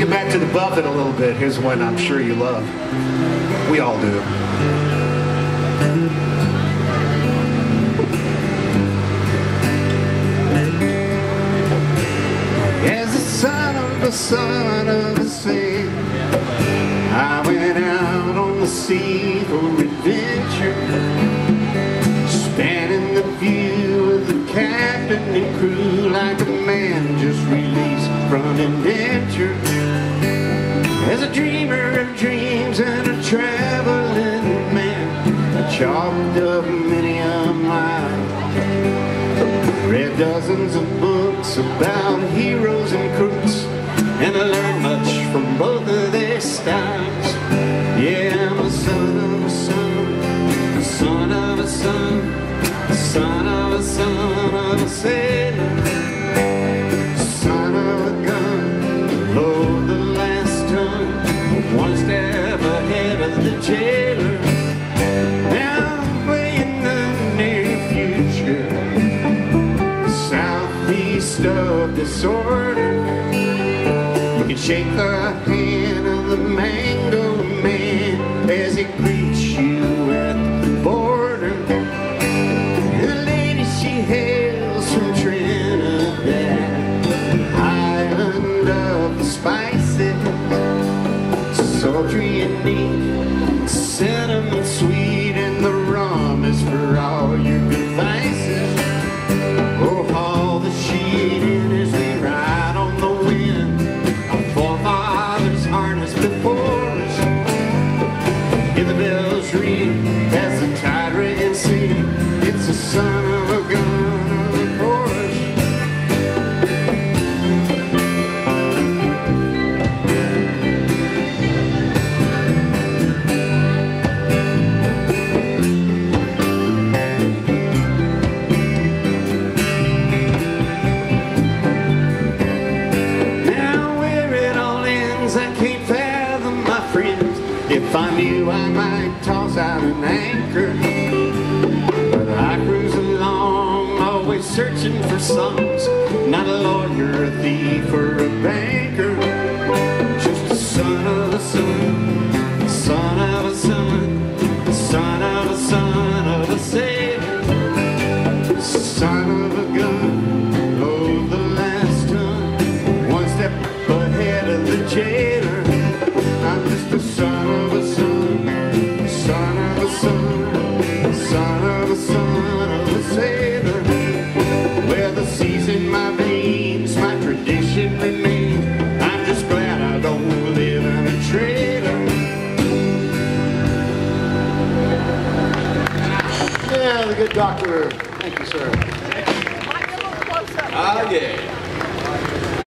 get back to the Buffett a little bit. Here's one I'm sure you love. We all do. As the son of the son of the sea, I went out on the sea for adventure, spanning the view of the captain and crew like a man just released from indenture. Traveling man, I chalked up many a mile. Read dozens of books about heroes and crooks, and I learned much from both of their styles. Yeah, I'm a son of a son, a son of a son, a son of a son of a sailor, Now I'm playing the near future southeast of disorder. You can shake the hand of the mango man as he greets you at the border. The lady she hails from Trinidad, island of the spices, sultry and Hear the bells ring as the tide rains sing. It's a gun If I knew, I might toss out an anchor. But I cruise along, always searching for songs. Not a lawyer, a thief, or a banker. Just a son of a son, son of a son, son of a son of a sailor, son of a gun, load the last ton, one step ahead of the jailer. I'm just a son, Yeah, the good doctor. Thank you, sir. Mike, a little. Ah, yeah.